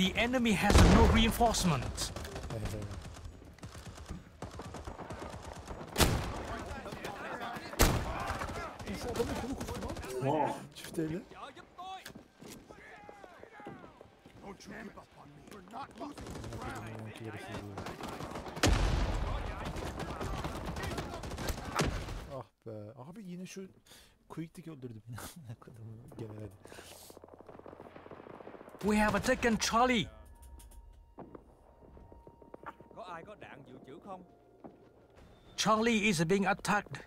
The enemy has no reinforcements. Çift eli. Ah be. Abi yine şu Quick'tik öldürdü beni. Ne kadar gene hadi. We have a taken Charlie. Có ai có đạn dự trữ không? Charlie is being attacked.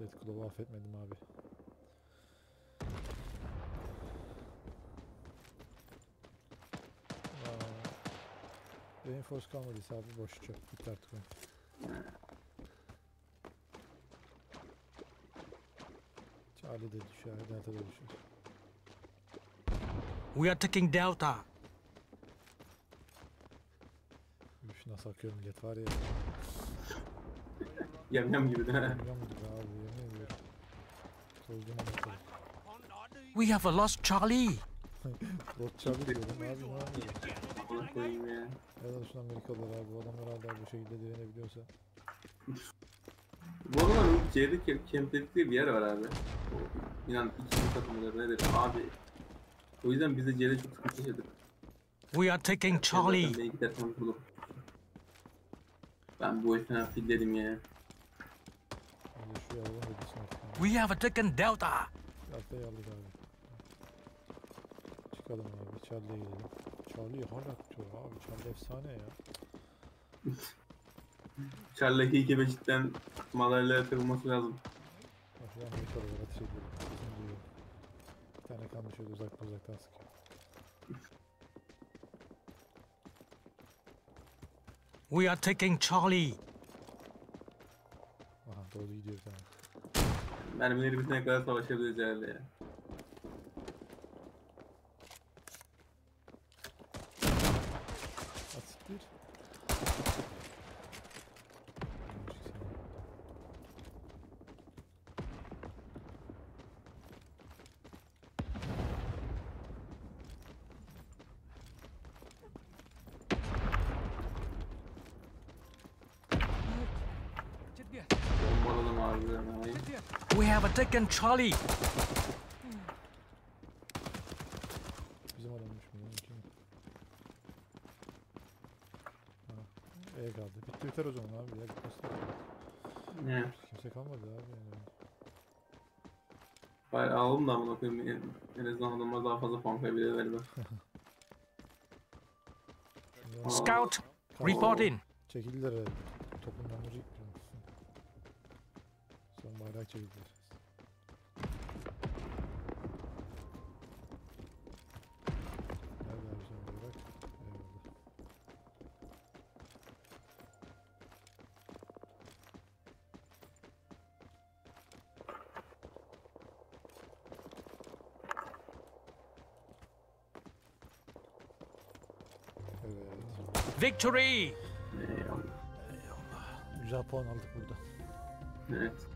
Dead Glow'u affetmedim abi. Aa, Reinforce kalmadıysa abi boş çöp. Bitti artık oyun. Charlie de düşüyor. Delta da düşüyor. We are taking Delta. Üf nasıl akıyor millet var ya. Yam yam gibi değil mi? Milyon gibi abi yemin ediyorum. Tozdum anlatalım. We have lost Charlie. Bot Charlie diyorum abi ne yapıyorum. Koyayım ya. Helal olsun Amerikalılar abi. Bu adamlar hala bu şekilde direnebiliyorsa. Bu adamların C'de kem- kempledikleri bir yer var abi. O, inan ikinci takımları nedir abi. O yüzden biz de C'de çok sıkıntı yaşadık. We are taking Charlie. Ben. Ben bu ya. Da düşsün artık. yani. We have taken Delta. Arkaya aldık abi. Çıkalım abi. Charlie'ye gidelim. Charlie hala tutuyor abi. Charlie efsane ya. Charlie Hikebe cidden malarla takılması lazım. Bak şu Amerikalılar ateş ediyor. Sesini duyuyor. Bir tane kalmış şöyle uzaktan uzaktan sıkıyor. We are taking Charlie. Aha doğru gidiyor bir tane. Mermileri bitene kadar savaşabiliriz herhalde ya. At siktir. Bombaladım abi ben abi. We have taken Charlie. Bizim adammış? Ha. E kaldı. Bitti biter o zaman abi ya. Bitmesi. Ne? Kimse kalmadı abi yani. Bari alalım da amına koyayım. En- En azından adamlar daha fazla puan galiba. Aa, Scout, report in. Çekildiler herhalde. Topundan vuracak bir an. Son bayrak çekildiler. Nerede abi son bayrak? Eyvallah. Evet. Victory. Eyvallah. Eyvallah. Puan aldık burada. Evet.